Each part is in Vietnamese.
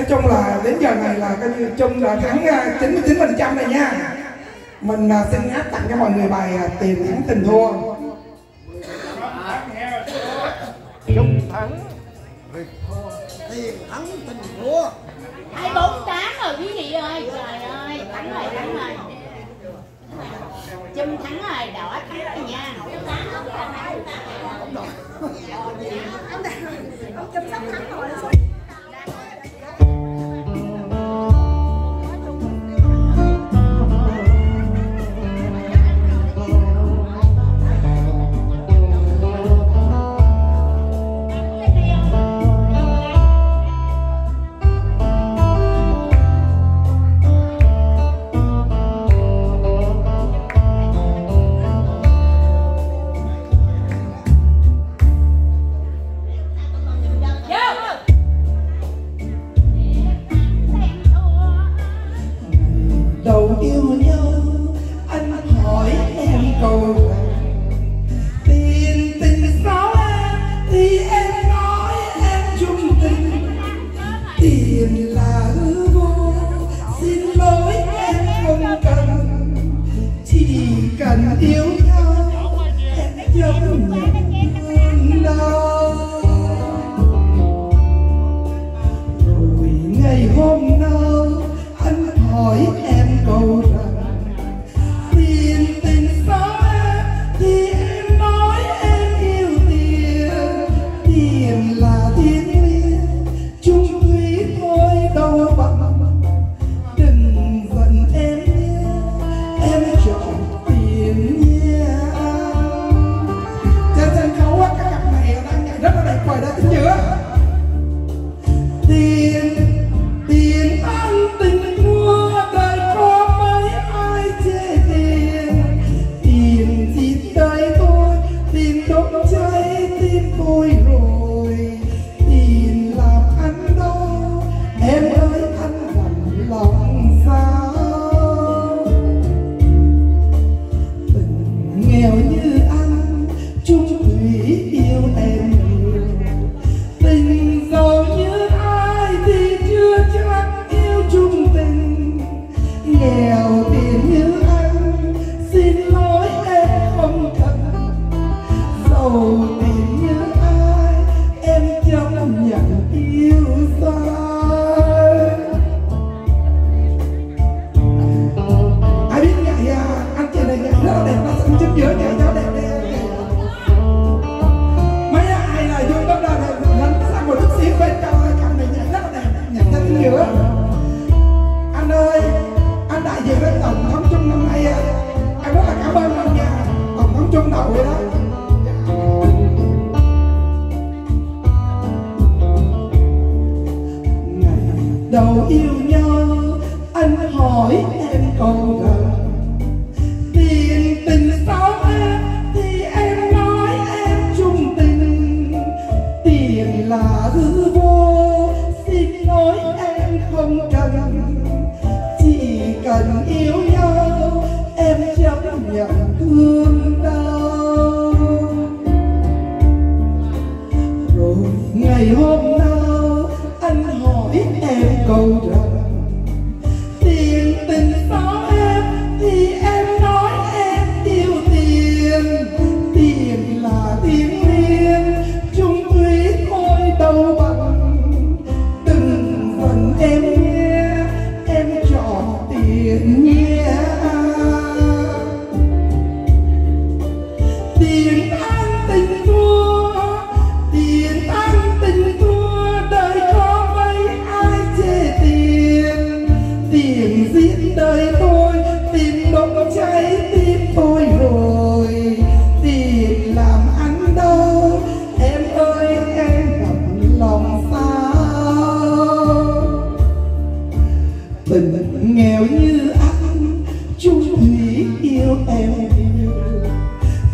nói chung là đến giờ này là coi như chung là thắng 99 phần trăm này nha mình xin hát tặng cho mọi người bài tiền thắng tình thua chung thắng việc thua tiền thắng tình thua hai bốn tám rồi quý vị ơi trời ơi thắng rồi thắng rồi chung thắng rồi đỏ thắng rồi nha ông chăm sóc thắng rồi ngày đầu yêu nhau anh hỏi em còn nào ngày hôm nay anh hỏi em câu rằng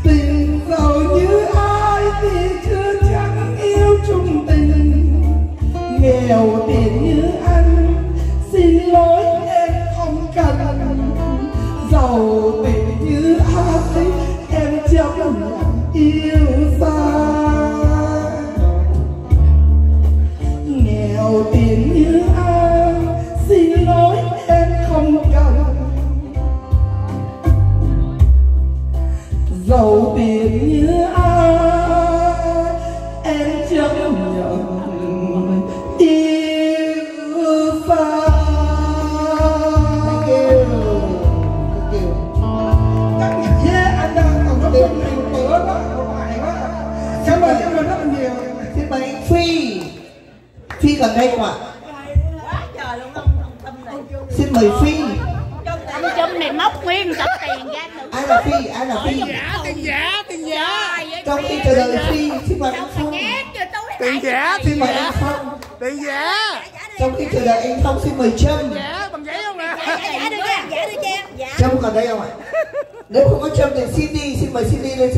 tình giàu như ai thì chưa chắc yêu chung tình. Nghèo tiền như anh, xin lỗi em không cần. Giàu Phi gần đây không ạ? quá trời luôn ông ông tâm này Xin mời Phi. Ông chum này móc nguyên tập tiền ra nữa Ai là Phi? Ai là Phi? giả tiền giả tiền giả. Trong khi chờ đợi Phi Xin mời anh Phong. tiền giả Xin tiền mời giả anh Phong. tiền giả. Trong khi chờ đợi anh Phong xin mời Trâm giả bằng giấy không nè giả đưa cho em giả Trâm còn đây không ạ? Nếu không có Trâm thì Cindy Xin mời Cindy lên